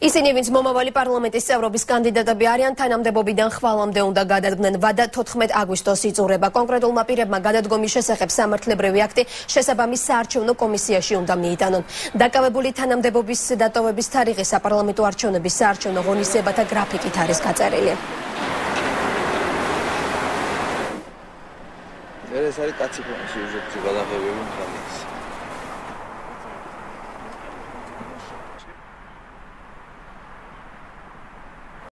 ისინი, ვინც მომავალი პარლამენტის წევრობის კანდიდატები არიან, თანამდებობიდან ხვალამდე უნდა გადადგნენ ვადა 14 აგვისტოს იწურება. კონკრეტულმა პირებმა გადადგომის შესახებ სამართლებრივი აქტი შესაბამის საარჩევნო კომისიაში უნდა მიიტანონ. დაკავებული თანამდებობის დატოვების თარიღი საპარლამენტო არჩევნების საარჩევნო ღონისძიებათა გრაფიკით არის გაწერილი. ეს არის კაცი ფონში უზეთში გადაღებები მხარეს.